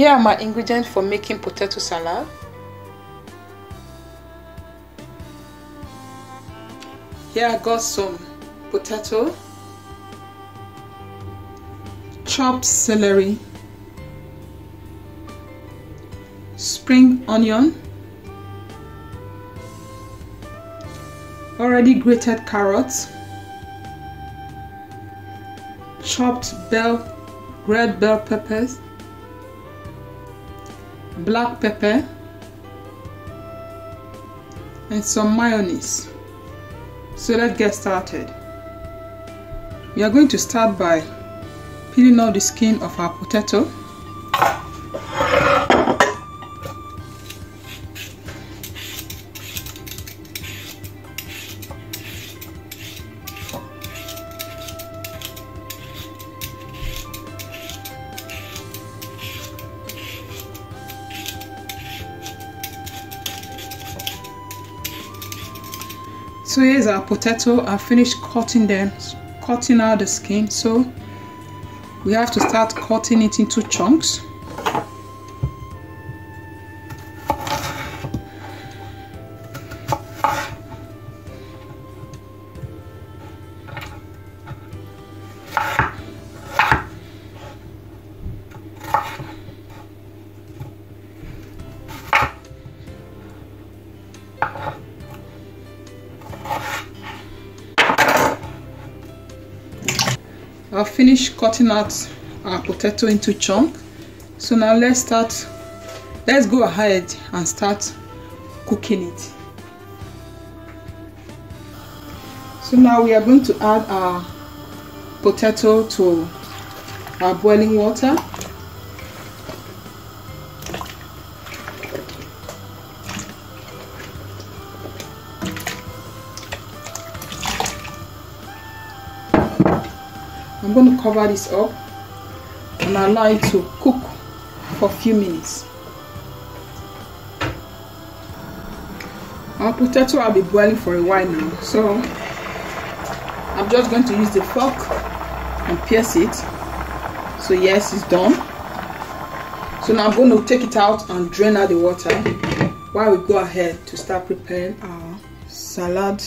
Here are my ingredients for making potato salad. Here I got some potato, chopped celery, spring onion, already grated carrots, chopped bell, red bell peppers, black pepper, and some mayonnaise. So let's get started. We are going to start by peeling off the skin of our potato. So here's our potato i finished cutting them cutting out the skin. So we have to start cutting it into chunks I've finished cutting out our potato into chunk. So now let's start let's go ahead and start cooking it. So now we are going to add our potato to our boiling water I'm going to cover this up and allow it to cook for a few minutes. Our potato will be boiling for a while now, so I'm just going to use the fork and pierce it. So yes, it's done. So now I'm going to take it out and drain out the water while we go ahead to start preparing our salad,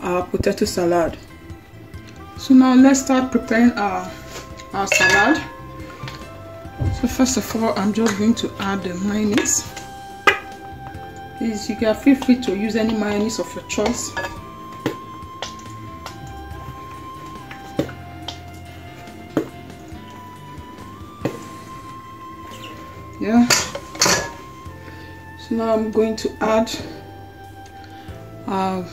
our potato salad. So now let's start preparing our, our salad. So first of all, I'm just going to add the mayonnaise. Please, you can feel free to use any mayonnaise of your choice. Yeah. So now I'm going to add our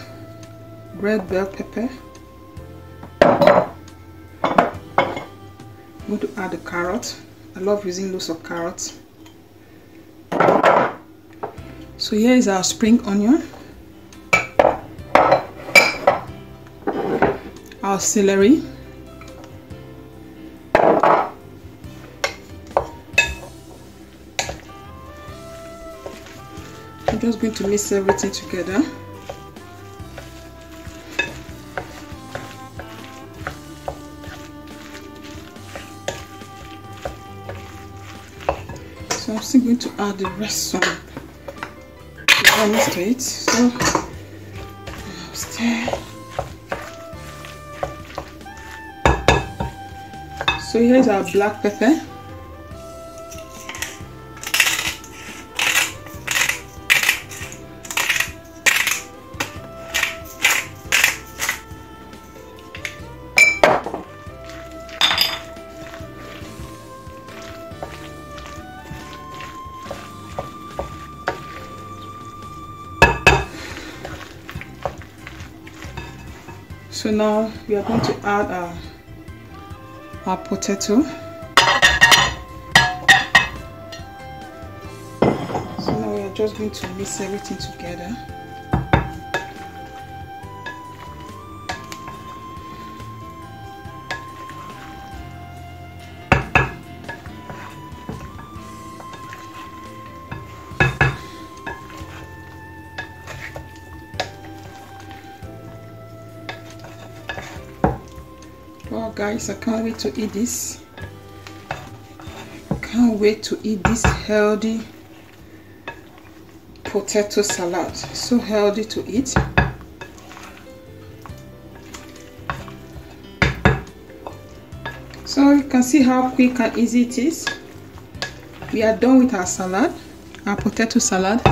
red bell pepper. I'm going to add the carrot. I love using lots of carrots. So here is our spring onion, our celery, I'm just going to mix everything together. So I'm still going to add the rest of to it. So stir. So here's our black pepper. So now we are going to add our, our potato. So now we are just going to mix everything together. Guys, I can't wait to eat this. can't wait to eat this healthy potato salad. So healthy to eat. So you can see how quick and easy it is. We are done with our salad our potato salad.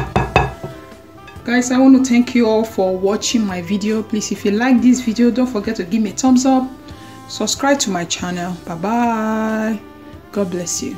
Guys i want to thank you all for watching my video. Please if you like this video don't forget to give me a thumbs up subscribe to my channel. Bye bye god bless you